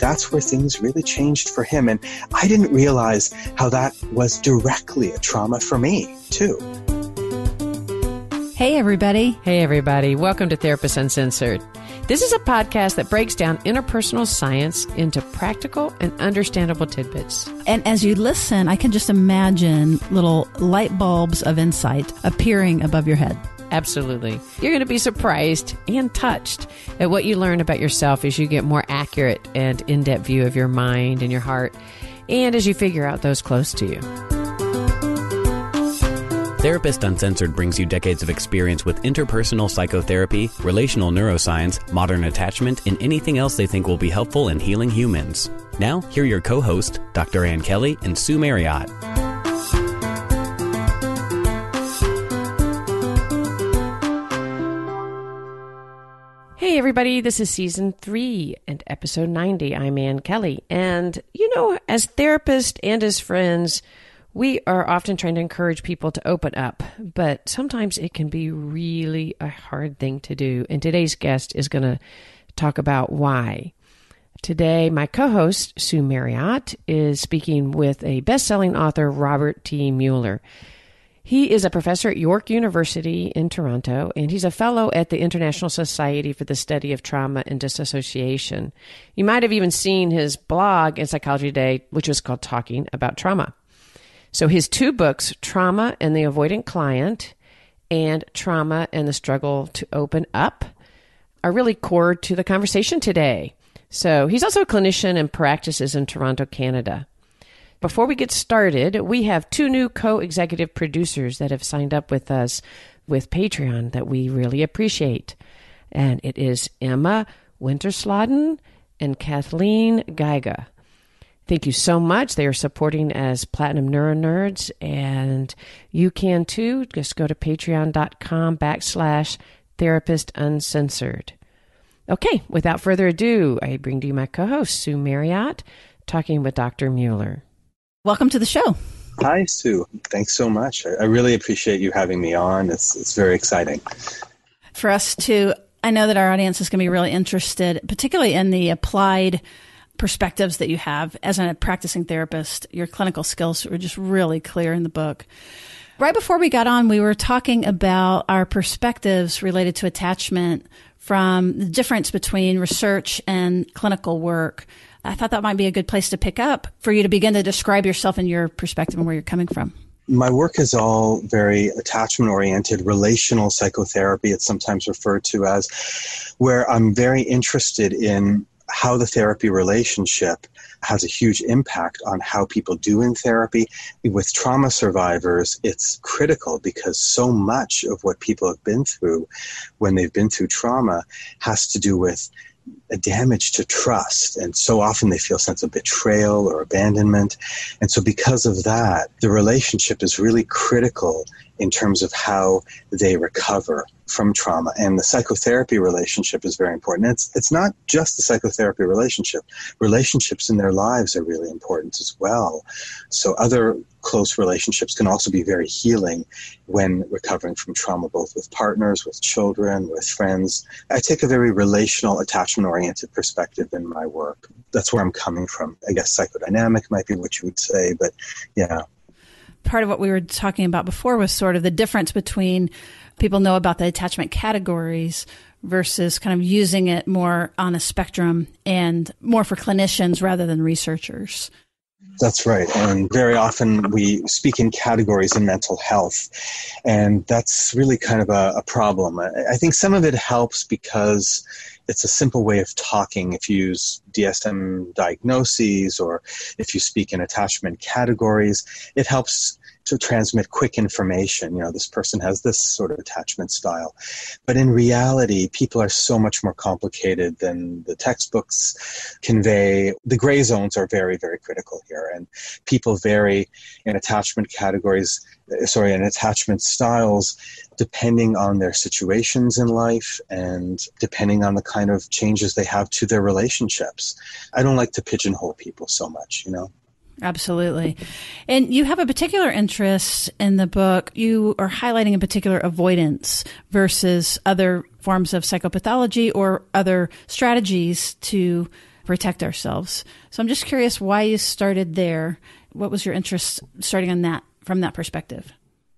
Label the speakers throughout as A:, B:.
A: that's where things really changed for him. And I didn't realize how that was directly a trauma for me, too.
B: Hey, everybody.
C: Hey, everybody. Welcome to Therapist Uncensored. This is a podcast that breaks down interpersonal science into practical and understandable tidbits.
B: And as you listen, I can just imagine little light bulbs of insight appearing above your head.
C: Absolutely. You're going to be surprised and touched at what you learn about yourself as you get more accurate and in depth view of your mind and your heart, and as you figure out those close to you.
D: Therapist Uncensored brings you decades of experience with interpersonal psychotherapy, relational neuroscience, modern attachment, and anything else they think will be helpful in healing humans. Now, here your co hosts, Dr. Ann Kelly and Sue Marriott.
C: Hey, everybody, this is season three and episode 90. I'm Ann Kelly. And, you know, as therapists and as friends, we are often trying to encourage people to open up, but sometimes it can be really a hard thing to do. And today's guest is going to talk about why. Today, my co host, Sue Marriott, is speaking with a best selling author, Robert T. Muller. He is a professor at York University in Toronto, and he's a fellow at the International Society for the Study of Trauma and Dissociation. You might have even seen his blog in Psychology Today, which was called Talking About Trauma. So his two books, Trauma and the Avoidant Client and Trauma and the Struggle to Open Up, are really core to the conversation today. So he's also a clinician and practices in Toronto, Canada. Before we get started, we have two new co executive producers that have signed up with us with Patreon that we really appreciate. And it is Emma Wintersladen and Kathleen Geiga. Thank you so much. They are supporting as Platinum Neuro Nerds, and you can too. Just go to patreon.com backslash therapist uncensored. Okay, without further ado, I bring to you my co host, Sue Marriott, talking with Dr. Muller.
B: Welcome to the show.
A: Hi, Sue. Thanks so much. I, I really appreciate you having me on. It's, it's very exciting.
B: For us to, I know that our audience is going to be really interested, particularly in the applied perspectives that you have as a practicing therapist. Your clinical skills were just really clear in the book. Right before we got on, we were talking about our perspectives related to attachment from the difference between research and clinical work. I thought that might be a good place to pick up for you to begin to describe yourself and your perspective and where you're coming from.
A: My work is all very attachment oriented, relational psychotherapy, it's sometimes referred to as, where I'm very interested in how the therapy relationship has a huge impact on how people do in therapy. With trauma survivors, it's critical because so much of what people have been through when they've been through trauma has to do with a damage to trust. And so often they feel a sense of betrayal or abandonment. And so, because of that, the relationship is really critical in terms of how they recover from trauma. And the psychotherapy relationship is very important. It's, it's not just the psychotherapy relationship, relationships in their lives are really important as well. So, other close relationships can also be very healing when recovering from trauma, both with partners, with children, with friends. I take a very relational, attachment oriented perspective in my work. That's where I'm coming from. I guess psychodynamic might be what you would say, but yeah.
B: Part of what we were talking about before was sort of the difference between people know about the attachment categories versus kind of using it more on a spectrum and more for clinicians rather than researchers.
A: That's right. And very often we speak in categories in mental health. And that's really kind of a, a, problem. I think some of it helps because it's a simple way of talking. If you use DSM diagnoses or if you speak in attachment categories, it helps to transmit quick information. You know, this person has this sort of attachment style. But in reality, people are so much more complicated than the textbooks convey. The gray zones are very, very critical here. And people vary in attachment categories, sorry, in attachment styles depending on their situations in life and depending on the kind of changes they have to their relationships. I don't like to pigeonhole people so much, you know.
B: Absolutely. And you have a particular interest in the book. You are highlighting in particular avoidance versus other forms of psychopathology or other strategies to protect ourselves. So I'm just curious why you started there. What was your interest starting on that from that perspective?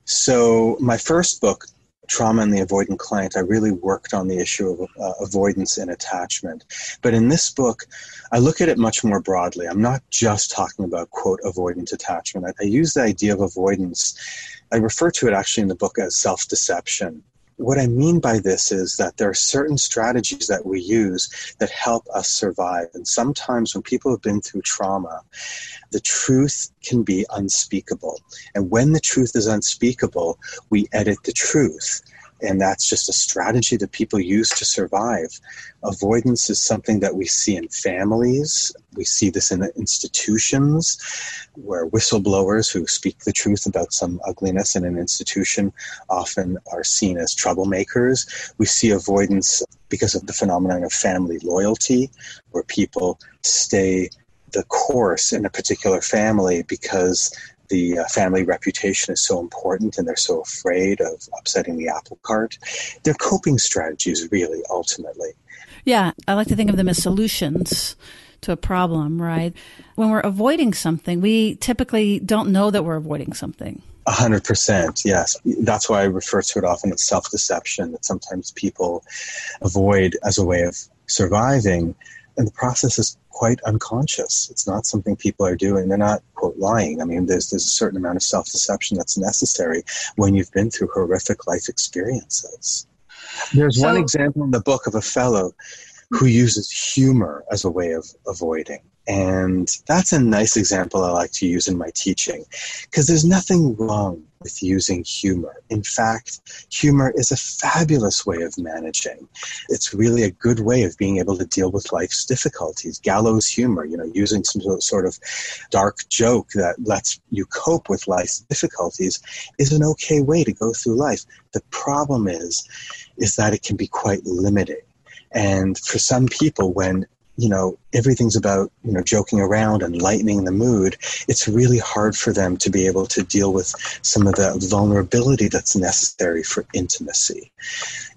A: So my first book, Trauma and the Avoidant Client, I really worked on the issue of uh, avoidance and attachment. But in this book, I look at it much more broadly. I'm not just talking about, quote, avoidant attachment. I, I use the idea of avoidance. I refer to it actually in the book as self deception what I mean by this is that there are certain strategies that we use that help us survive. And sometimes when people have been through trauma, the truth can be unspeakable. And when the truth is unspeakable, we edit the truth. And that's just a strategy that people use to survive. Avoidance is something that we see in families. We see this in institutions where whistleblowers who speak the truth about some ugliness in an institution often are seen as troublemakers. We see avoidance because of the phenomenon of family loyalty, where people stay the course in a particular family because the uh, family reputation is so important and they're so afraid of upsetting the apple cart. They're coping strategies, really, ultimately.
B: Yeah, I like to think of them as solutions to a problem, right? When we're avoiding something, we typically don't know that we're avoiding something.
A: A hundred percent, yes. That's why I refer to it often as self-deception. That sometimes people avoid as a way of surviving, and the process is quite unconscious. It's not something people are doing. They're not quote lying. I mean, there's there's a certain amount of self deception that's necessary when you've been through horrific life experiences. There's so, one example in the book of a fellow who uses humor as a way of avoiding. And that's a nice example I like to use in my teaching because there's nothing wrong with using humor. In fact, humor is a fabulous way of managing. It's really a good way of being able to deal with life's difficulties. Gallows humor, you know, using some sort of dark joke that lets you cope with life's difficulties is an okay way to go through life. The problem is, is that it can be quite limiting. And for some people, when you know everything's about you know joking around and lightening the mood it's really hard for them to be able to deal with some of the vulnerability that's necessary for intimacy.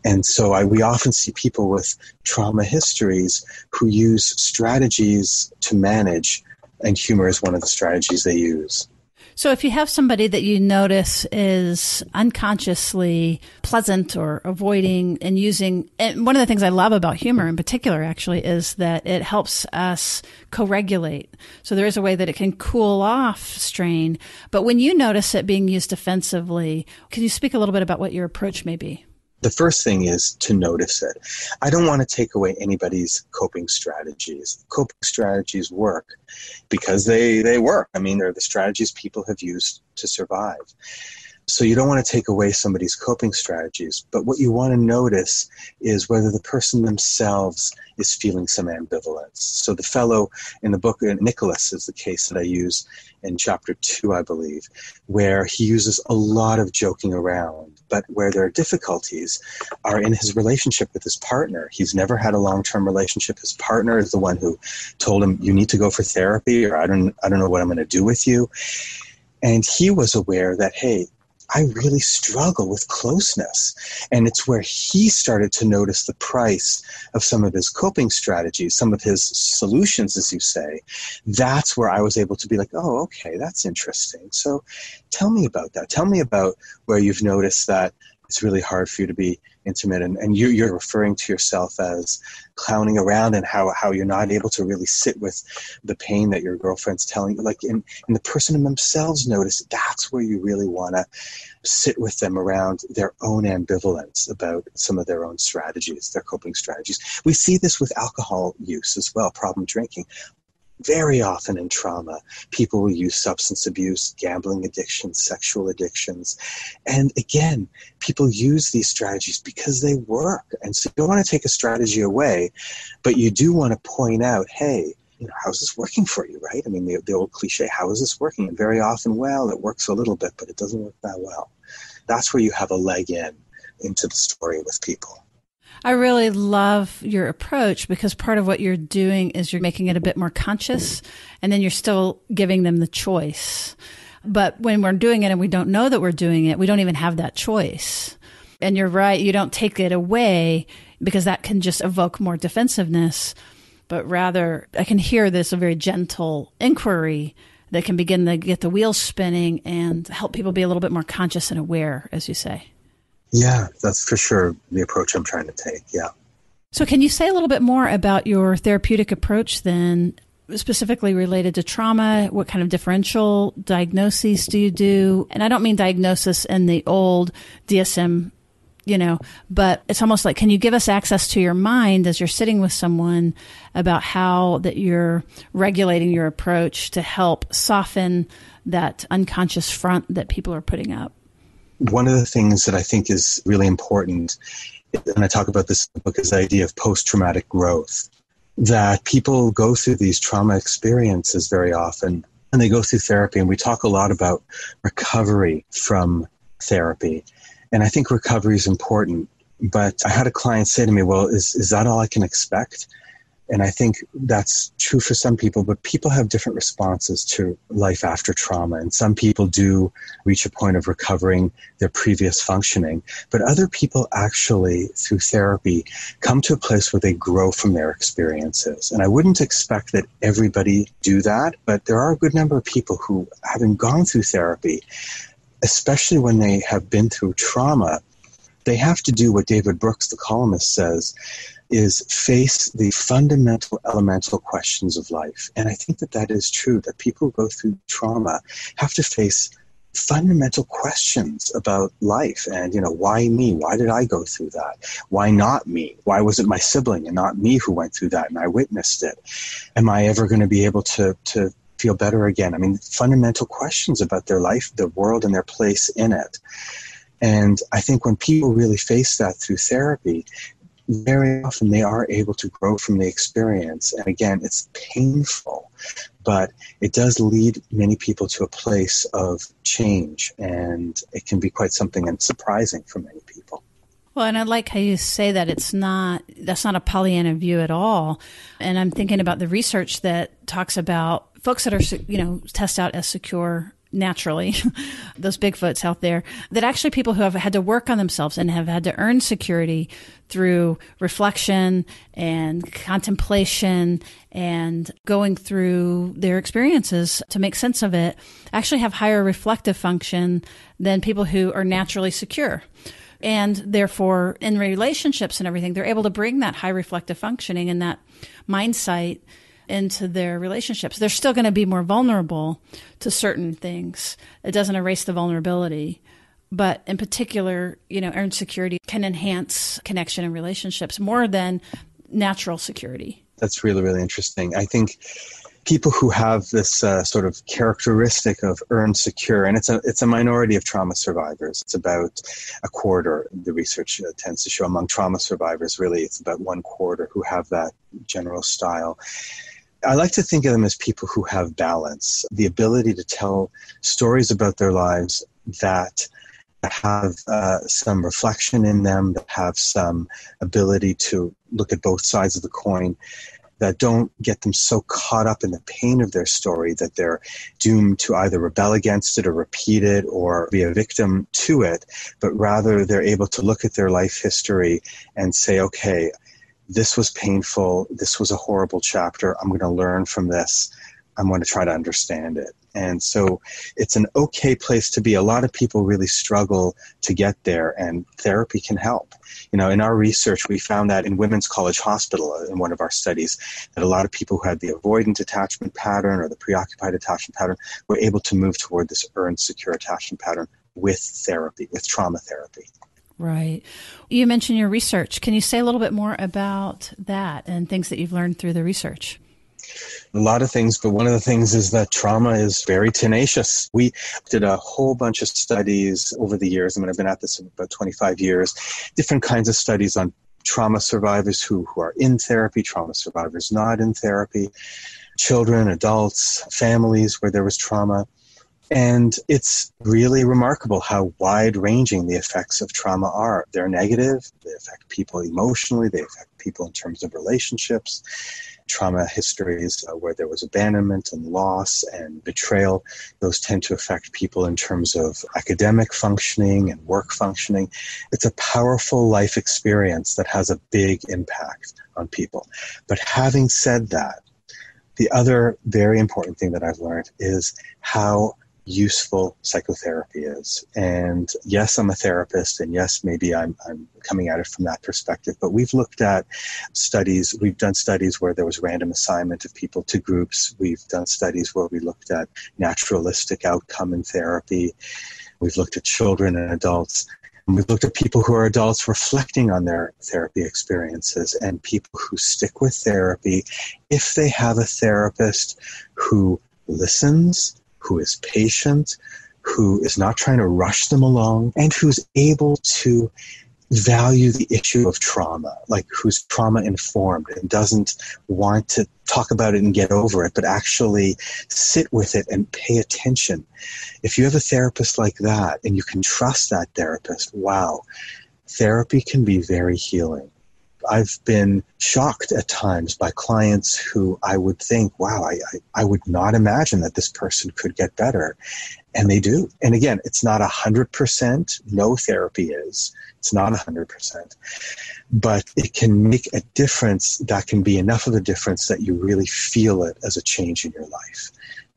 A: And so I, we often see people with trauma histories who use strategies to manage and humor is one of the strategies they use
B: so if you have somebody that you notice is unconsciously pleasant or avoiding and using, and one of the things I love about humor in particular actually is that it helps us co-regulate. So there is a way that it can cool off strain. But when you notice it being used defensively, can you speak a little bit about what your approach may be?
A: The first thing is to notice it. I don't want to take away anybody's coping strategies. Coping strategies work because they, they work. I mean, they're the strategies people have used to survive. So you don't want to take away somebody's coping strategies, but what you want to notice is whether the person themselves is feeling some ambivalence. So the fellow in the book, uh, Nicholas, is the case that I use in chapter two, I believe, where he uses a lot of joking around, but where there are difficulties are in his relationship with his partner. He's never had a long-term relationship. His partner is the one who told him, "You need to go for therapy," or "I don't, I don't know what I'm going to do with you." And he was aware that, hey, I really struggle with closeness. And it's where he started to notice the price of some of his coping strategies, some of his solutions, as you say. That's where I was able to be like, oh, okay, that's interesting. So tell me about that. Tell me about where you've noticed that it's really hard for you to be intimate. And, and you, you're referring to yourself as clowning around and how, how you're not able to really sit with the pain that your girlfriend's telling you. Like in, in the person themselves notice that's where you really want to sit with them around their own ambivalence about some of their own strategies their coping strategies. We see this with alcohol use as well problem drinking very often in trauma, people will use substance abuse, gambling addictions, sexual addictions. And again, people use these strategies because they work. And so you don't want to take a strategy away, but you do want to point out, hey, you know, how's this working for you, right? I mean, the, the old cliche, how is this working? And very often, well, it works a little bit, but it doesn't work that well. That's where you have a leg in into the story with people.
B: I really love your approach because part of what you're doing is you're making it a bit more conscious and then you're still giving them the choice. But when we're doing it and we don't know that we're doing it, we don't even have that choice. And you're right, you don't take it away because that can just evoke more defensiveness. but rather I can hear this a very gentle inquiry that can begin to get the wheels spinning and help people be a little bit more conscious and aware, as you say.
A: Yeah, that's for sure the approach I'm trying to take. Yeah.
B: So, can you say a little bit more about your therapeutic approach then, specifically related to trauma? What kind of differential diagnoses do you do? And I don't mean diagnosis in the old DSM you know, but it's almost like, can you give us access to your mind as you're sitting with someone about how that you're regulating your approach to help soften that unconscious front that people are putting up?
A: One of the things that I think is really important, and I talk about this in the book, is the idea of post traumatic growth. That people go through these trauma experiences very often, and they go through therapy, and we talk a lot about recovery from therapy. And I think recovery is important. But I had a client say to me, Well, is, is that all I can expect? And I think that's true for some people, but people have different responses to life after trauma. And some people do reach a point of recovering their previous functioning. But other people actually, through therapy, come to a place where they grow from their experiences. And I wouldn't expect that everybody do that, but there are a good number of people who, having gone through therapy, especially when they have been through trauma, they have to do what David Brooks, the columnist, says is face the fundamental elemental questions of life. And I think that that is true, that people who go through trauma have to face fundamental questions about life. And you know why me? Why did i go through that? Why not me? Why was it my sibling and not me who went through that and i witnessed it? Am i ever going to be able to to feel better again? I mean fundamental questions about their life the world and their place in it. And I think when people really face that through therapy, very often they are able to grow from the experience. And again, it's painful, but it does lead many people to a place of change, and it can be quite something and surprising for many people.
B: Well, and I like how you say that it's not that's not a Pollyanna view at all. And I'm thinking about the research that talks about folks that are you know test out as secure naturally, those Bigfoots out there, that actually people who have had to work on themselves and have had to earn security through reflection and contemplation and going through their experiences to make sense of it actually have higher reflective function than people who are naturally secure. And therefore, in relationships and everything, they're able to bring that high reflective functioning and that mindset into their relationships. They're still going to be more vulnerable to certain things. It doesn't erase the vulnerability. But in particular, you know, earned security can enhance connection and relationships more than natural security.
A: That's really, really interesting. I think people who have this uh, sort of characteristic of earned secure, and it's a it's a minority of trauma survivors. It's about a quarter. The research uh, tends to show among trauma survivors, really, it's about one quarter who have that general style. I like to think of them as people who have balance, the ability to tell stories about their lives that have uh, some reflection in them, that have some ability to look at both sides of the coin, that don't get them so caught up in the pain of their story that they're doomed to either rebel against it or repeat it or be a victim to it, but rather they're able to look at their life history and say, okay, this was painful. This was a horrible chapter. I'm going to learn from this. I'm going to try to understand it. And so it's an okay place to be. A lot of people really struggle to get there, and therapy can help. You know, in our research, we found that in Women's College Hospital, uh, in one of our studies, that a lot of people who had the avoidant attachment pattern or the preoccupied attachment pattern were able to move toward this earned secure attachment pattern with therapy, with trauma therapy.
B: Right. You mentioned your research. Can you say a little bit more about that and things that you've learned through the research?
A: A lot of things, but one of the things is that trauma is very tenacious. We did a whole bunch of studies over the years. I mean, I've been at this for about 25 years, different kinds of studies on trauma survivors who, who are in therapy, trauma survivors not in therapy, children, adults, families where there was trauma. And it's really remarkable how wide ranging the effects of trauma are. They're negative, they affect people emotionally, they affect people in terms of relationships. Trauma histories uh, where there was abandonment and loss and betrayal, those tend to affect people in terms of academic functioning and work functioning. It's a powerful life experience that has a big impact on people. But having said that, the other very important thing that I've learned is how useful psychotherapy is. And yes, I'm a therapist, and yes, maybe I'm, I'm coming at it from that perspective, but we've looked at studies, we've done studies where there was random assignment of people to groups. We've done studies where we looked at naturalistic outcome in therapy. We've looked at children and adults. And we've looked at people who are adults reflecting on their therapy experiences and people who stick with therapy if they have a therapist who listens, who is patient, who is not trying to rush them along, and who's able to value the issue of trauma, like who's trauma informed and doesn't want to talk about it and get over it, but actually sit with it and pay attention. If you have a therapist like that and you can trust that therapist, wow, therapy can be very healing. I've been shocked at times by clients who I would think, wow, I, I, I, would not imagine that this person could get better. And they do. And again, it's not 100%. No therapy is. It's not 100%. But it can make a difference that can be enough of a difference that you really feel it as a change in your life.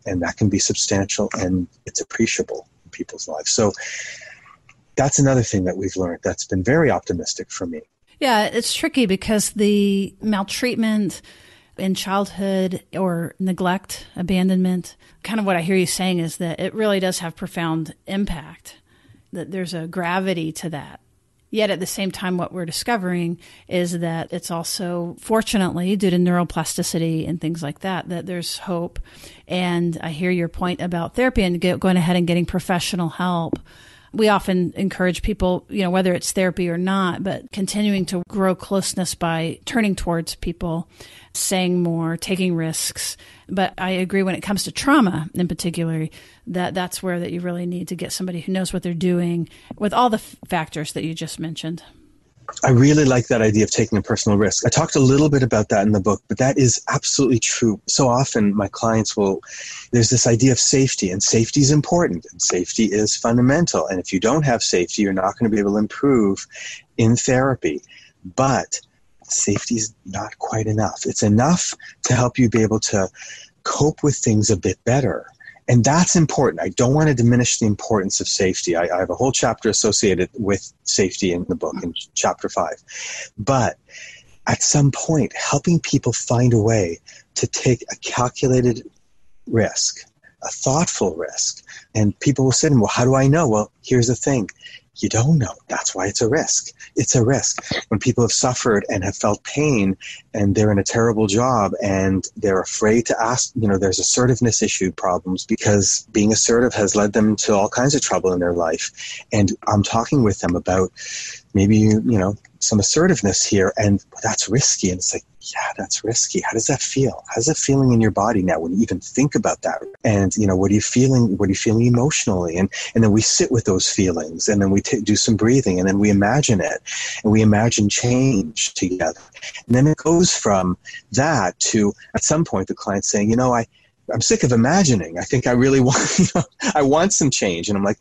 A: And that can be substantial and it's appreciable in people's lives. So that's another thing that we've learned that's been very optimistic for me
B: yeah, it's tricky because the maltreatment in childhood or neglect, abandonment, kind of what I hear you saying is that it really does have profound impact, that there's a gravity to that. Yet at the same time, what we're discovering is that it's also, fortunately, due to neuroplasticity and things like that, that there's hope. And I hear your point about therapy and going ahead and getting professional help we often encourage people, you know, whether it's therapy or not, but continuing to grow closeness by turning towards people, saying more, taking risks. But I agree when it comes to trauma in particular, that that's where that you really need to get somebody who knows what they're doing with all the f- factors that you just mentioned.
A: I really like that idea of taking a personal risk. I talked a little bit about that in the book, but that is absolutely true. So often my clients will, there's this idea of safety, and safety is important, and safety is fundamental. And if you don't have safety, you're not going to be able to improve in therapy. But safety is not quite enough. It's enough to help you be able to cope with things a bit better and that's important. I don't want to diminish the importance of safety. I, I, have a whole chapter associated with safety in the book, in chapter five. But at some point, helping people find a way to take a calculated risk, a thoughtful risk. And people will to me, well, how do I know? Well, here's the thing you don't know. That's why it's a risk. It's a risk. When people have suffered and have felt pain and they're in a terrible job and they're afraid to ask, you know, there's assertiveness issue problems because being assertive has led them to all kinds of trouble in their life. And I'm talking with them about maybe, you know, some assertiveness here and that's risky. And it's like, yeah, that's risky. How does that feel? How's that feeling in your body now when you even think about that? And, you know, what are you feeling? What are you feeling emotionally? And, and then we sit with those feelings and then we t- do some breathing and then we imagine it and we imagine change together. And then it goes from that to at some point the client saying, you know, I, I'm sick of imagining. I think I really want, you know, I want some change. And I'm like,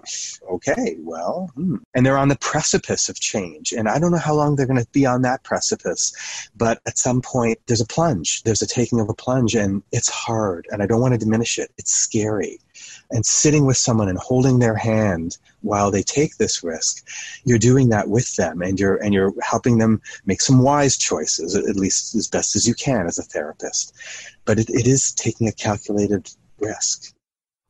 A: okay, well, hmm. and they're on the precipice of change. And I don't know how long they're going to be on that precipice, but at some point there's a plunge. There's a taking of a plunge and it's hard. And I don't want to diminish it. It's scary. And sitting with someone and holding their hand while they take this risk, you're doing that with them and you're, and you're helping them make some wise choices, at least as best as you can as a therapist but it, it is taking a calculated risk.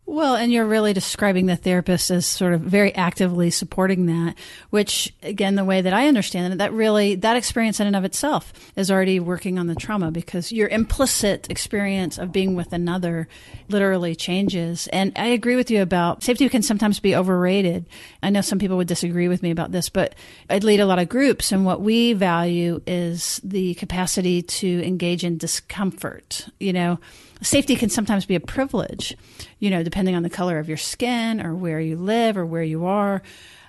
B: Well, and you're really describing the therapist as sort of very actively supporting that, which again, the way that I understand it, that really, that experience in and of itself is already working on the trauma because your implicit experience of being with another literally changes. And I agree with you about safety can sometimes be overrated. I know some people would disagree with me about this, but I lead a lot of groups and what we value is the capacity to engage in discomfort, you know, safety can sometimes be a privilege, you know, depending depending on the color of your skin or where you live or where you are.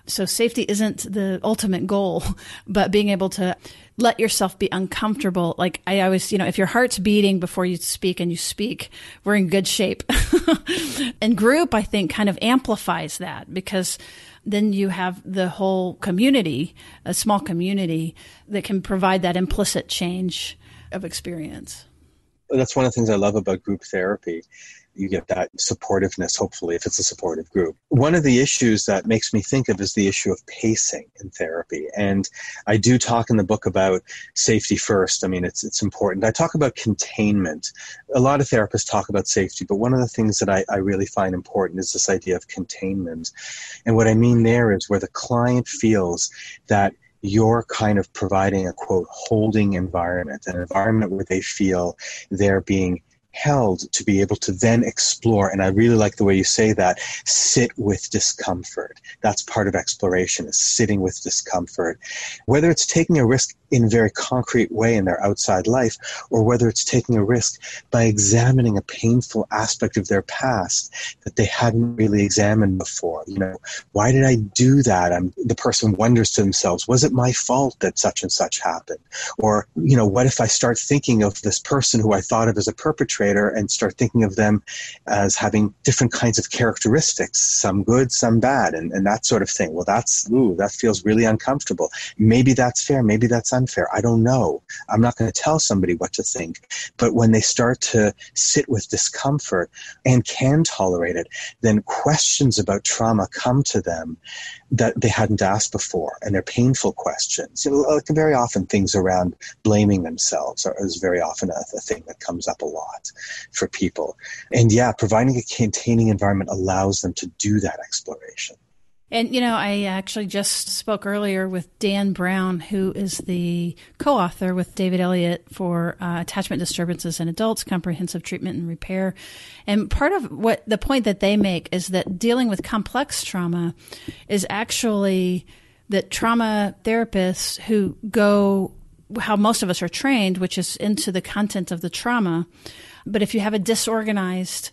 B: So safety isn't the ultimate goal, but being able to let yourself be uncomfortable. Like I always, you know, if your heart's beating before you speak and you speak, we're in good shape. and group, I think, kind of amplifies that because then you have the whole community, a small community that can provide that implicit change of experience.
A: That's one of the things I love about group therapy you get that supportiveness, hopefully, if it's a supportive group. One of the issues that makes me think of is the issue of pacing in therapy. And I do talk in the book about safety first. I mean, it's, it's important. I talk about containment. A lot of therapists talk about safety, but one of the things that I, I really find important is this idea of containment. And what I mean there is where the client feels that you're kind of providing a quote holding environment, an environment where they feel they're being held to be able to then explore and i really like the way you say that sit with discomfort. That's part of exploration is sitting with discomfort. Whether it's taking a risk in a very concrete way in their outside life, or whether it's taking a risk by examining a painful aspect of their past that they hadn't really examined before. You know, why did I do that? I'm, the person wonders to themselves, was it my fault that such and such happened? Or, you know, what if I start thinking of this person who I thought of as a perpetrator and start thinking of them as having different kinds of characteristics, some good, some bad, and, and that sort of thing? Well, that's, ooh, that feels really uncomfortable. Maybe that's fair. Maybe that's unfair. I don't know. I'm not going to tell somebody what to think. But when they start to sit with discomfort and can tolerate it, then questions about trauma come to them that they hadn't asked before. And they're painful questions. You know, like very often things around blaming themselves is very often a, a thing that comes up a lot for people. And yeah, providing a containing environment allows them to do that exploration.
B: And, you know, I actually just spoke earlier with Dan Brown, who is the co author with David Elliott for uh, Attachment Disturbances in Adults Comprehensive Treatment and Repair. And part of what the point that they make is that dealing with complex trauma is actually that trauma therapists who go how most of us are trained, which is into the content of the trauma. But if you have a disorganized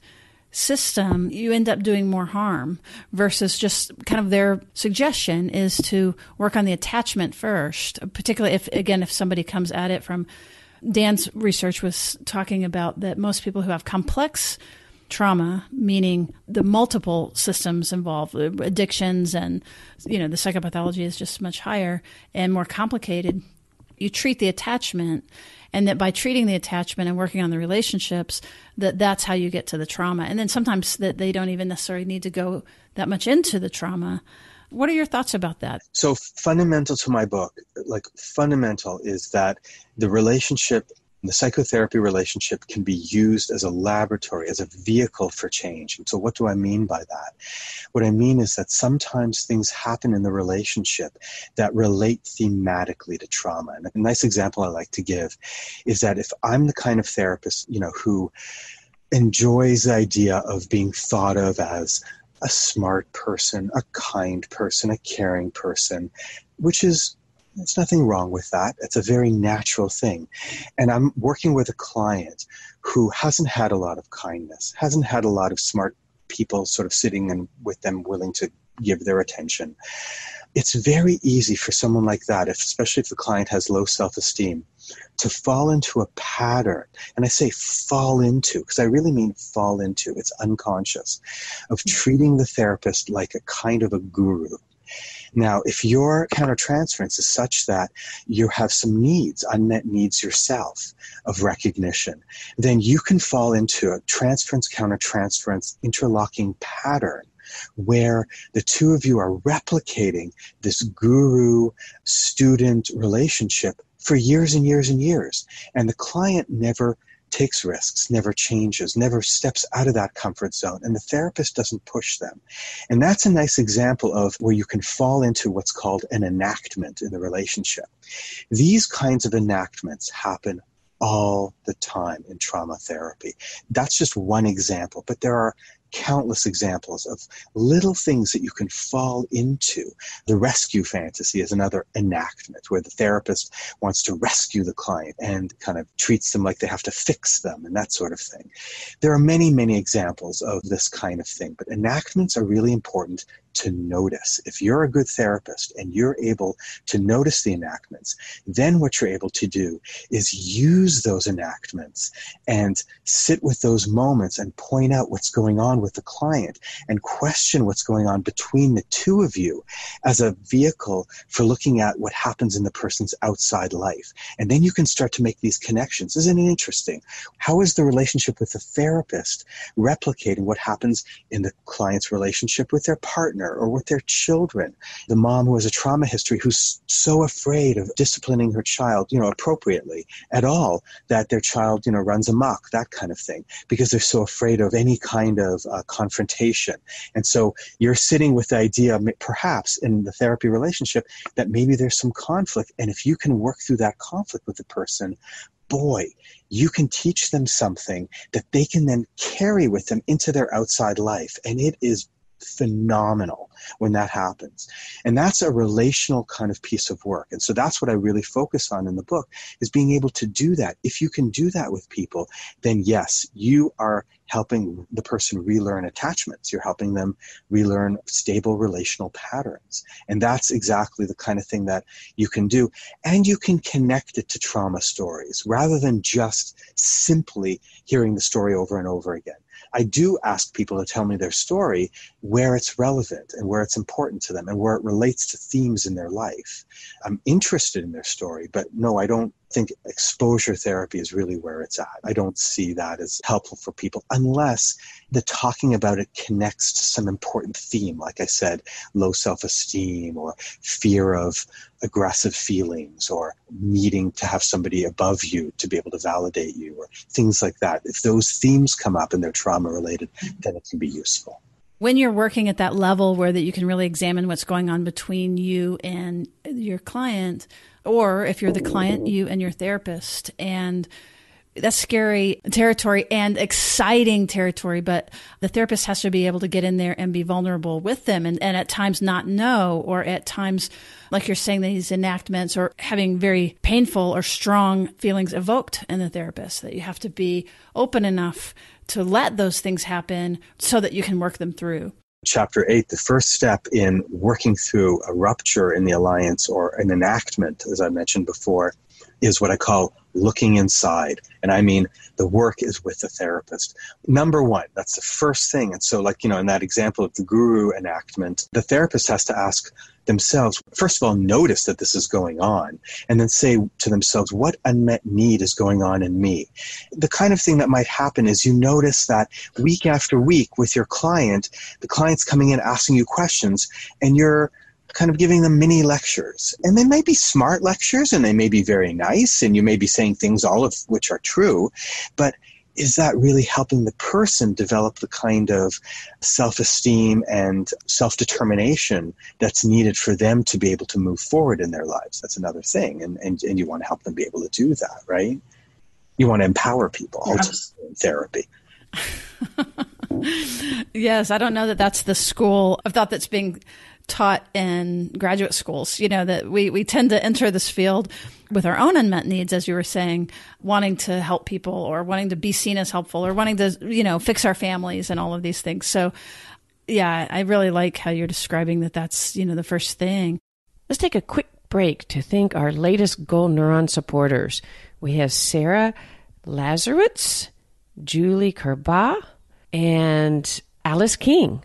B: system, you end up doing more harm versus just kind of their suggestion is to work on the attachment first, particularly if, again, if somebody comes at it from Dan's research was talking about that most people who have complex trauma, meaning the multiple systems involved, addictions and, you know, the psychopathology is just much higher and more complicated. You treat the attachment and that by treating the attachment and working on the relationships that that's how you get to the trauma. And then sometimes that they don't even necessarily need to go that much into the trauma. What are your thoughts about that?
A: So fundamental to my book like fundamental is that the relationship the psychotherapy relationship can be used as a laboratory, as a vehicle for change. And so, what do I mean by that? What I mean is that sometimes things happen in the relationship that relate thematically to trauma. And a nice example I like to give is that if I'm the kind of therapist, you know, who enjoys the idea of being thought of as a smart person, a kind person, a caring person, which is there's nothing wrong with that. It's a very natural thing. And I'm working with a client who hasn't had a lot of kindness, hasn't had a lot of smart people sort of sitting and with them willing to give their attention. It's very easy for someone like that, if, especially if the client has low self esteem, to fall into a pattern. And I say fall into because I really mean fall into, it's unconscious, of hmm. treating the therapist like a kind of a guru now, if your countertransference is such that you have some needs, unmet needs yourself of recognition, then you can fall into a transference countertransference interlocking pattern where the two of you are replicating this guru student relationship for years and years and years. And the client never takes risks, never changes, never steps out of that comfort zone, and the therapist doesn't push them. And that's a nice example of where you can fall into what's called an enactment in the relationship. These kinds of enactments happen all the time in trauma therapy. That's just one example, but there are countless examples of little things that you can fall into. The rescue fantasy is another enactment where the therapist wants to rescue the client and kind of treats them like they have to fix them and that sort of thing. There are many, many examples of this kind of thing, but enactments are really important to notice. If you're a good therapist and you're able to notice the enactments, then what you're able to do is use those enactments and sit with those moments and point out what's going on with the client and question what's going on between the two of you as a vehicle for looking at what happens in the person's outside life. And then you can start to make these connections. Isn't it interesting? How is the relationship with the therapist replicating what happens in the client's relationship with their partner? Partner or with their children. The mom who has a trauma history who's so afraid of disciplining her child, you know, appropriately at all that their child, you know, runs amok, that kind of thing, because they're so afraid of any kind of uh, confrontation. And so you're sitting with the idea, perhaps in the therapy relationship, that maybe there's some conflict. And if you can work through that conflict with the person, boy, you can teach them something that they can then carry with them into their outside life. And it is phenomenal when that happens. And that's a relational kind of piece of work. And so that's what i really focus on in the book is being able to do that. If you can do that with people then yes you are helping the person relearn attachments. You're helping them relearn stable relational patterns. And that's exactly the kind of thing that you can do. And you can connect it to trauma stories rather than just simply hearing the story over and over again I do ask people to tell me their story where it's relevant and where it's important to them and where it relates to themes in their life. I'm interested in their story, but no, I don't think exposure therapy is really where it's at. I don't see that as helpful for people unless the talking about it connects to some important theme, like I said, low self esteem or fear of aggressive feelings or needing to have somebody above you to be able to validate you or things like that. If those themes come up and they're trauma related, then it can be useful
B: when you're working at that level where that you can really examine what's going on between you and your client or if you're the client, you and your therapist. And that's scary territory and exciting territory, but the therapist has to be able to get in there and be vulnerable with them and, and at times not know, or at times, like you're saying, these enactments or having very painful or strong feelings evoked in the therapist, that you have to be open enough to let those things happen so that you can work them through.
A: Chapter 8, the first step in working through a rupture in the alliance or an enactment, as I mentioned before, is what I call looking inside. And I mean, the work is with the therapist. Number one, that's the first thing. And so, like, you know, in that example of the guru enactment, the therapist has to ask themselves, first of all, notice that this is going on, and then say to themselves, what unmet need is going on in me? The kind of thing that might happen is you notice that week after week with your client, the client's coming in asking you questions, and you're kind of giving them mini lectures. And they may be smart lectures and they may be very nice and you may be saying things all of which are true, but is that really helping the person develop the kind of self esteem and self determination that's needed for them to be able to move forward in their lives? That's another thing. And, and, and you want to help them be able to do that, right? You want to empower people ultimately in therapy.
B: yes, I don't know that that's the school of thought that's being taught in graduate schools. You know, that we, we tend to enter this field with our own unmet needs, as you were saying, wanting to help people or wanting to be seen as helpful or wanting to, you know, fix our families and all of these things. So, yeah, I really like how you're describing that that's, you know, the first thing.
C: Let's take a quick break to thank our latest Gold Neuron supporters. We have Sarah Lazarus, Julie Kerba, and Alice King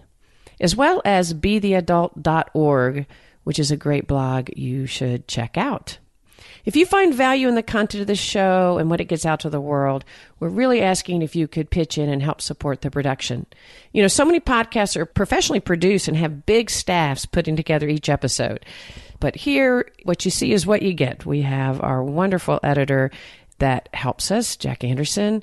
C: as well as betheadult.org, which is a great blog you should check out. If you find value in the content of the show and what it gets out to the world, we're really asking if you could pitch in and help support the production. You know, so many podcasts are professionally produced and have big staffs putting together each episode. But here, what you see is what you get. We have our wonderful editor that helps us, Jack Anderson,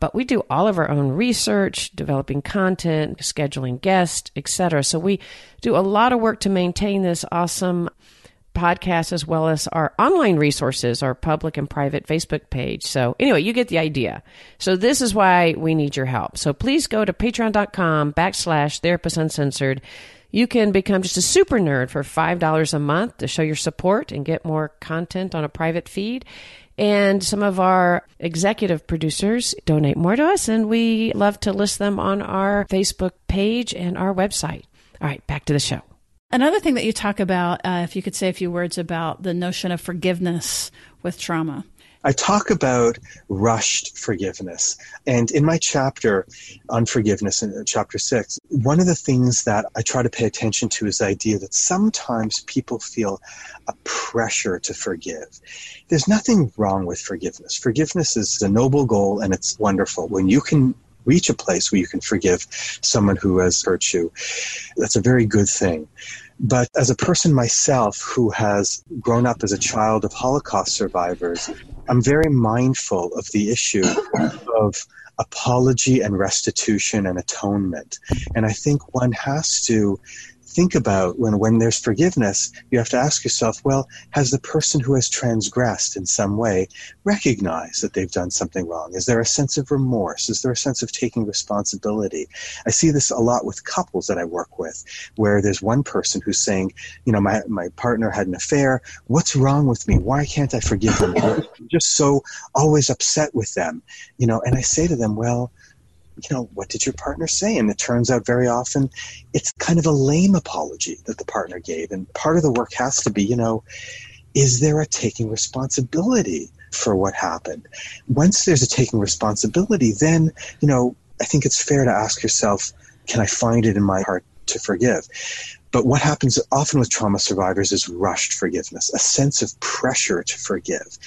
C: but we do all of our own research, developing content, scheduling guests, etc. So we do a lot of work to maintain this awesome podcast as well as our online resources, our public and private Facebook page. So anyway, you get the idea. So this is why we need your help. So please go to patreon.com backslash therapist uncensored. You can become just a super nerd for $5 a month to show your support and get more content on a private feed. And some of our executive producers donate more to us, and we love to list them on our Facebook page and our website. All right, back to the show.
B: Another thing that you talk about, uh, if you could say a few words about the notion of forgiveness with trauma.
A: I talk about rushed forgiveness. And in my chapter on forgiveness, in uh, chapter six, one of the things that I try to pay attention to is the idea that sometimes people feel a pressure to forgive. There's nothing wrong with forgiveness. Forgiveness is a noble goal and it's wonderful. When you can reach a place where you can forgive someone who has hurt you, that's a very good thing. But as a person myself who has grown up as a child of Holocaust survivors, I'm very mindful of the issue of apology and restitution and atonement. And I think one has to think about when, when there's forgiveness, you have to ask yourself, well, has the person who has transgressed in some way recognized that they've done something wrong? Is there a sense of remorse? Is there a sense of taking responsibility? I see this a lot with couples that I work with, where there's one person who's saying, you know, my, my partner had an affair. What's wrong with me? Why can't I forgive them? I'm just so always upset with them, you know, and I say to them, well, you know, what did your partner say? And it turns out very often it's kind of a lame apology that the partner gave. And part of the work has to be, you know, is there a taking responsibility for what happened? Once there's a taking responsibility, then, you know, I think it's fair to ask yourself, can I find it in my heart to forgive? But what happens often with trauma survivors is rushed forgiveness, a sense of pressure to forgive.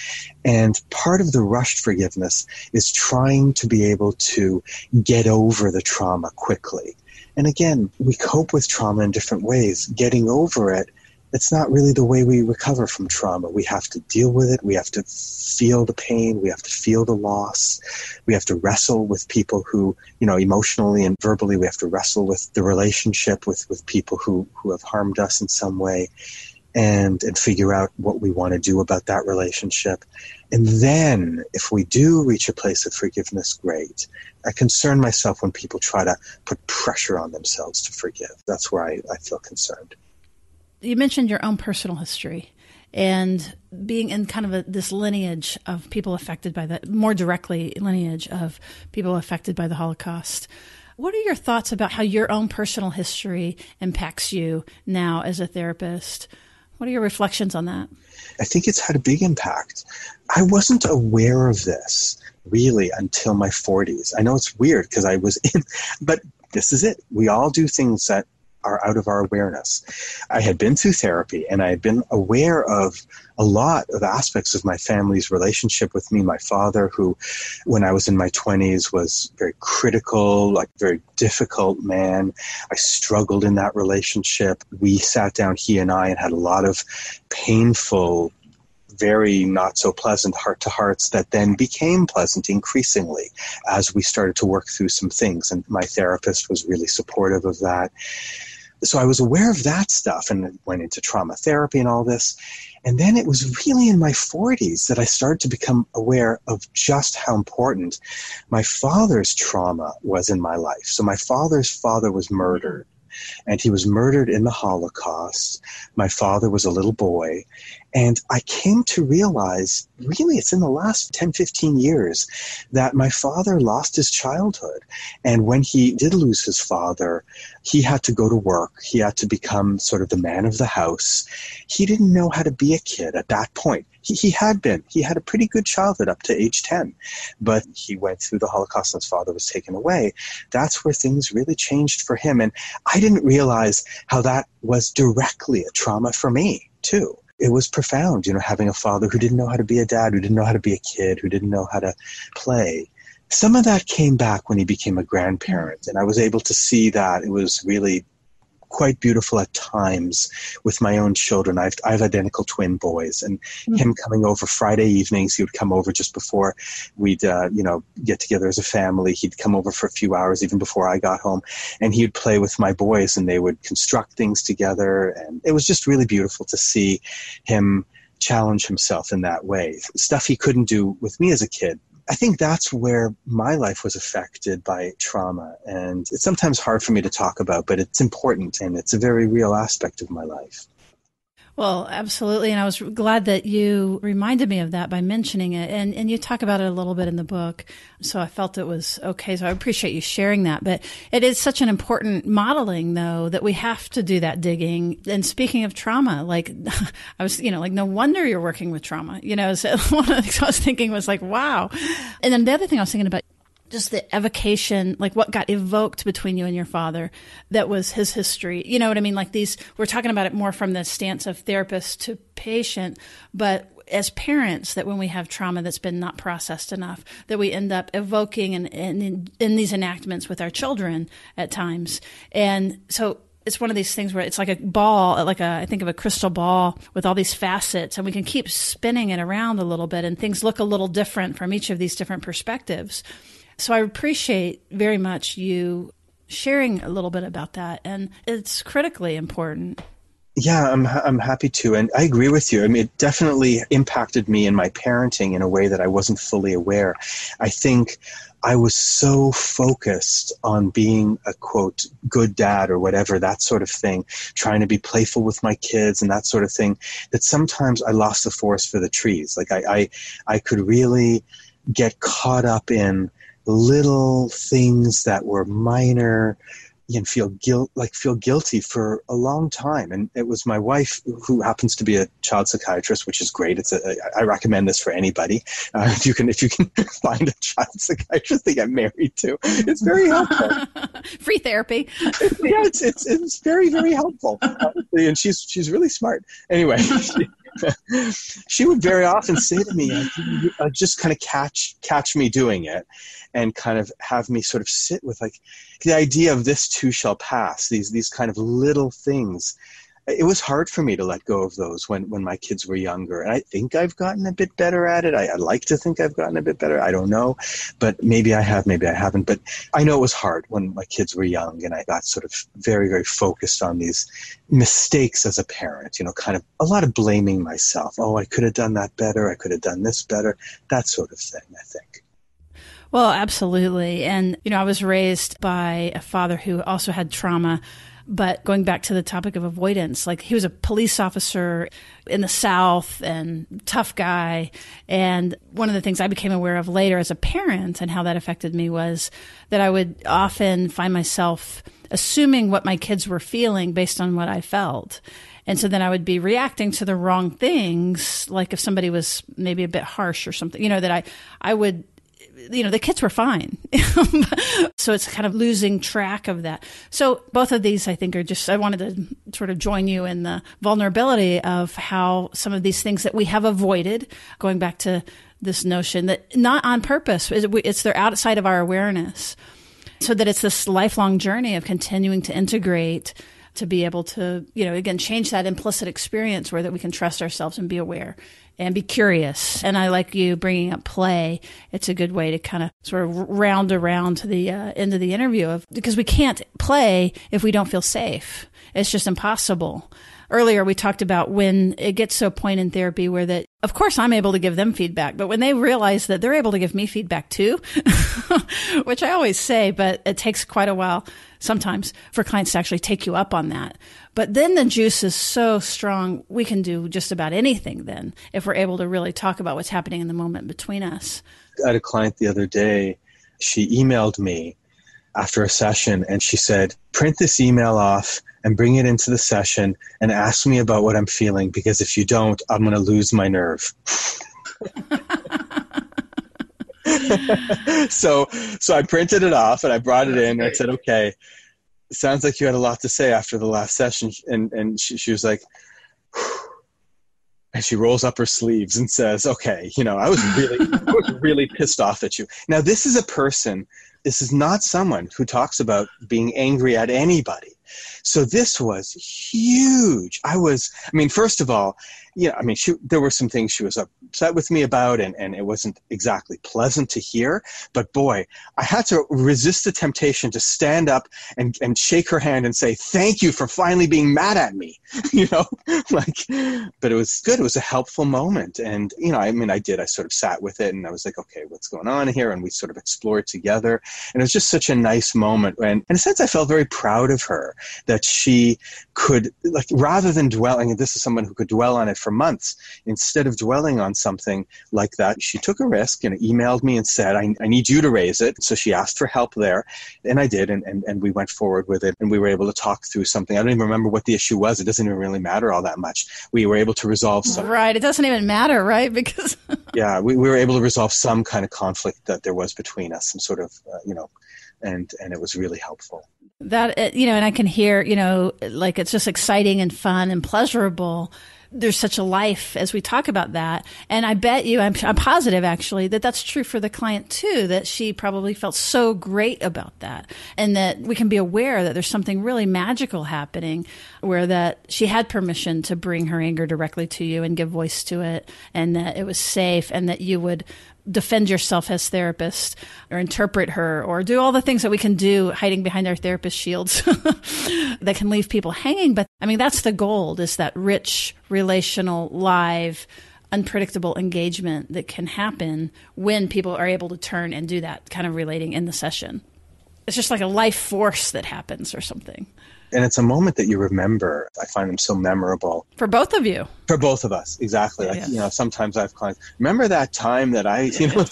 A: And part of the rushed forgiveness is trying to be able to get over the trauma quickly. And again, we cope with trauma in different ways. Getting over it it's not really the way we recover from trauma. We have to deal with it. We have to feel the pain. We have to feel the loss. We have to wrestle with people who, you know, emotionally and verbally, we have to wrestle with the relationship with, with people who, who have harmed us in some way and, and figure out what we want to do about that relationship. And then if we do reach a place of forgiveness, great. I concern myself when people try to put pressure on themselves to forgive. That's where I, I feel concerned
B: you mentioned your own personal history and being in kind of a, this lineage of people affected by the more directly lineage of people affected by the Holocaust. What are your thoughts about how your own personal history impacts you now as a therapist? What are your reflections on that?
A: I think it's had a big impact. I wasn't aware of this really until my 40s. I know it's weird because I was in, but this is it. We all do things that are out of our awareness. I had been through therapy and I had been aware of a lot of aspects of my family's relationship with me. My father, who, when I was in my 20s, was very critical, like very difficult man. I struggled in that relationship. We sat down, he and I, and had a lot of painful very not so pleasant heart to hearts that then became pleasant increasingly as we started to work through some things. And my therapist was really supportive of that so I was aware of that stuff and went into trauma therapy and all this. And then it was really in my 40s that I started to become aware of just how important my father's trauma was in my life. So my father's father was murdered and he was murdered in the Holocaust. My father was a little boy. And I came to realize, really, it's in the last 10, 15 years that my father lost his childhood. And when he did lose his father, he had to go to work. He had to become sort of the man of the house. He didn't know how to be a kid at that point. He, he had been. He had a pretty good childhood up to age 10, but he went through the Holocaust and his father was taken away. That's where things really changed for him. And I didn't realize how that was directly a trauma for me, too it was profound, you know, having a father who didn't know how to be a dad, who didn't know how to be a kid, who didn't know how to play. Some of that came back when he became a grandparent, and I was able to see that it was really quite beautiful at times with my own children. I've, I have identical twin boys, and mm-hmm. him coming over Friday evenings, he would come over just before we'd, uh, you know, get together as a family. He'd come over for a few hours even before I got home, and he would play with my boys, and they would construct things together. And it was just really beautiful to see him challenge himself in that way. Stuff he couldn't do with me as a kid. I think that's where my life was affected by trauma. And it's sometimes hard for me to talk about, but it's important and it's a very real aspect of my life.
B: Well, absolutely. And I was glad that you reminded me of that by mentioning it. And, and you talk about it a little bit in the book. So I felt it was okay. So I appreciate you sharing that. But it is such an important modeling, though, that we have to do that digging. And speaking of trauma, like I was, you know, like no wonder you're working with trauma. You know, so one of the things I was thinking was like, wow. And then the other thing I was thinking about, just the evocation, like what got evoked between you and your father that was his history. You know what I mean? Like these, we're talking about it more from the stance of therapist to patient, but as parents, that when we have trauma that's been not processed enough, that we end up evoking and in, in, in these enactments with our children at times. And so it's one of these things where it's like a ball, like a, I think of a crystal ball with all these facets, and we can keep spinning it around a little bit, and things look a little different from each of these different perspectives. So I appreciate very much you sharing a little bit about that. And it's critically important.
A: Yeah, I'm I'm happy to, and I agree with you. I mean, it definitely impacted me in my parenting in a way that I wasn't fully aware. I think I was so focused on being a quote good dad or whatever that sort of thing, trying to be playful with my kids and that sort of thing, that sometimes I lost the forest for the trees. Like I I, I could really get caught up in little things that were minor and feel guilt like feel guilty for a long time. And it was my wife who happens to be a child psychiatrist which is great. It's a i recommend this for anybody. Uh, if you can if you can find a child psychiatrist to get married to it's very helpful.
B: Free therapy.
A: Yeah it's, it's it's very very helpful. And she's she's really smart. Anyway she, she would very often say to me, uh, just kind of catch catch me doing it, and kind of have me sort of sit with like the idea of this too shall pass. These these kind of little things it was hard for me to let go of those when, when my kids were younger. And I think I've gotten a bit better at it. I, I like to think I've gotten a bit better. I don't know, but maybe I have, maybe I haven't. But I know it was hard when my kids were young and I got sort of very, very focused on these mistakes as a parent, you know, kind of a lot of blaming myself. Oh, I could have done that better. I could have done this better. That sort of thing, I think.
B: Well, absolutely. And, you know, I was raised by a father who also had trauma but going back to the topic of avoidance, like he was a police officer in the South and tough guy. And one of the things I became aware of later as a parent and how that affected me was that I would often find myself assuming what my kids were feeling based on what I felt. And so then I would be reacting to the wrong things, like if somebody was maybe a bit harsh or something, you know, that I, I would you know, the kids were fine. so it's kind of losing track of that. So both of these, I think, are just, I wanted to sort of join you in the vulnerability of how some of these things that we have avoided, going back to this notion that not on purpose, it's they're outside of our awareness. So that it's this lifelong journey of continuing to integrate to be able to, you know, again, change that implicit experience where that we can trust ourselves and be aware and be curious. And I like you bringing up play. It's a good way to kind of sort of round around to the uh, end of the interview of because we can't play if we don't feel safe. It's just impossible. Earlier, we talked about when it gets to a point in therapy where that, of course, I'm able to give them feedback, but when they realize that they're able to give me feedback too, which I always say, but it takes quite a while sometimes for clients to actually take you up on that. But then the juice is so strong, we can do just about anything then if we're able to really talk about what's happening in the moment between us.
A: I had a client the other day, she emailed me after a session and she said, print this email off and bring it into the session and ask me about what I'm feeling because if you don't, I'm going to lose my nerve. so so I printed it off and I brought it in and I said, okay, sounds like you had a lot to say after the last session. And, and she, she was like, and she rolls up her sleeves and says, okay, you know, I was really, I was really pissed off at you. Now, this is a person, this is not someone who talks about being angry at anybody. So this was huge. I was, I mean, first of all, yeah, I mean, she, there were some things she was upset with me about, and, and it wasn't exactly pleasant to hear. But boy, I had to resist the temptation to stand up and, and shake her hand and say, Thank you for finally being mad at me. you know, like, but it was good. It was a helpful moment. And, you know, I mean, I did. I sort of sat with it and I was like, okay, what's going on here? And we sort of explored together. And it was just such a nice moment. And in a sense, I felt very proud of her that she could, like, rather than dwelling, and this is someone who could dwell on it for months, instead of dwelling on something like that, she took a risk and emailed me and said, I, I need you to raise it. So she asked for help there. And I did. And, and, and we went forward with it. And we were able to talk through something. I don't even remember what the issue was. It doesn't even really matter all that much. We were able to resolve some.
B: Right. It doesn't even matter, right? Because.
A: yeah, we, we were able to resolve some kind of conflict that there was between us, some sort of, uh, you know, and, and it was really helpful.
B: That, uh, you know, and I can hear, you know, like it's just exciting and fun and pleasurable there's such a life as we talk about that. And I bet you, I'm, I'm, positive actually, that that's true for the client too, that she probably felt so great about that. And that we can be aware that there's something really magical happening where that she had permission to bring her anger directly to you and give voice to it and that it was safe and that you would defend yourself as therapist or interpret her or do all the things that we can do hiding behind our therapist shields that can leave people hanging. But I mean, that's the gold is that rich, relational, live, unpredictable engagement that can happen when people are able to turn and do that kind of relating in the session. It's just like a life force that happens or something
A: and it's a moment that you remember. I find them so memorable
B: for both of you.
A: For both of us, exactly. Like yes. you know, sometimes I have clients. Remember that time that I, you know.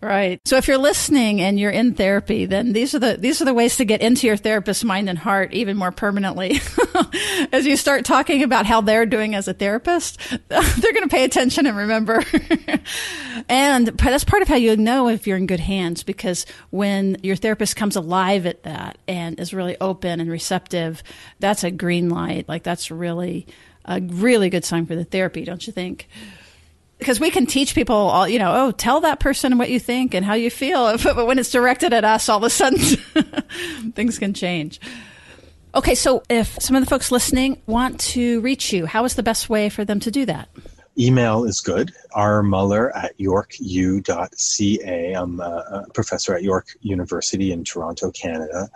B: Right. So if you're listening and you're in therapy, then these are the these are the ways to get into your therapist's mind and heart even more permanently. as you start talking about how they're doing as a therapist, they're going to pay attention and remember. and that's part of how you know if you're in good hands because when your therapist comes alive at that and is really open and receptive, that's a green light. Like that's really a really good sign for the therapy, don't you think? Because we can teach people all you know oh tell that person what you think and how you feel. But when it's directed at us all of a sudden things can change. Okay so if some of the folks listening want to reach you how is the best way for them to do that?
A: Email is good. Rmuller at yorku.ca i'm a professor at york university in toronto canada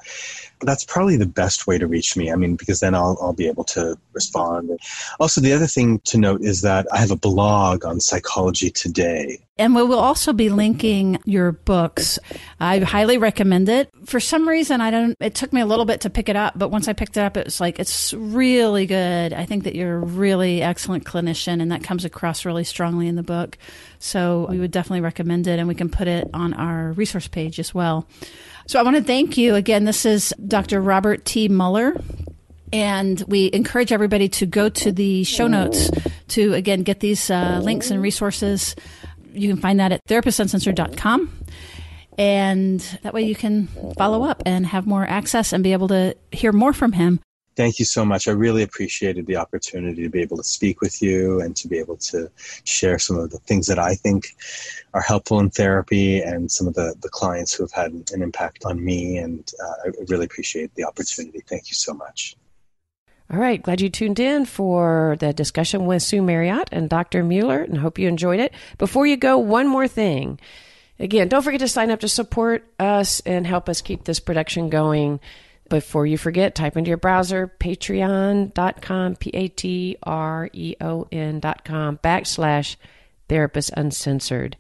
A: that's probably the best way to reach me. I mean, because then I'll, I'll be able to respond. Also, the other thing to note is that I have a blog on Psychology Today.
B: And we will also be linking your books. I highly recommend it. For some reason, I don't, it took me a little bit to pick it up, but once I picked it up, it was like, it's really good. I think that you're a really excellent clinician, and that comes across really strongly in the book. So we would definitely recommend it, and we can put it on our resource page as well. So I want to thank you again. This is Dr. Robert T. Muller. And we encourage everybody to go to the show notes to, again, get these uh, links and resources. You can find that at therapistsuncensored.com. And that way you can follow up and have more access and be able to hear more from him
A: thank you so much. I really appreciated the opportunity to be able to speak with you and to be able to share some of the things that I think are helpful in therapy and some of the, the clients who have had an impact on me. And uh, I really appreciate the opportunity. Thank you so much.
C: All right, glad you tuned in for the discussion with Sue Marriott and Dr. Muller, and hope you enjoyed it. Before you go, one more thing. Again, don't forget to sign up to support us and help us keep this production going. Before you forget, type into your browser patreon.com, P A T R E O N.com backslash therapist uncensored.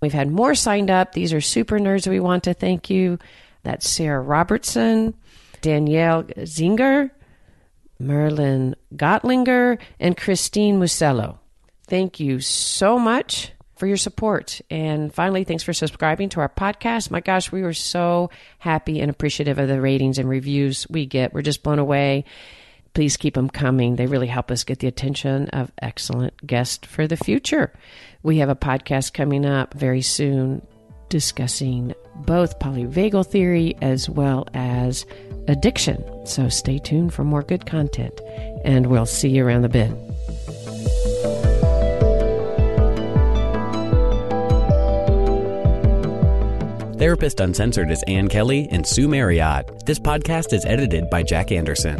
C: We've had more signed up. These are super nerds we want to thank you. That's Sarah Robertson, Danielle Zinger, Merlin Gottlinger, and Christine Musello. Thank you so much for your support. And finally, thanks for subscribing to our podcast. My gosh, we were so happy and appreciative of the ratings and reviews we get. We're just blown away. Please keep them coming. They really help us get the attention of excellent guests for the future. We have a podcast coming up very soon discussing both polyvagal theory as well as addiction. So stay tuned for more good content, and we'll see you around the bend.
D: Therapist Uncensored is Ann Kelly and Sue Marriott. This podcast is edited by Jack Anderson.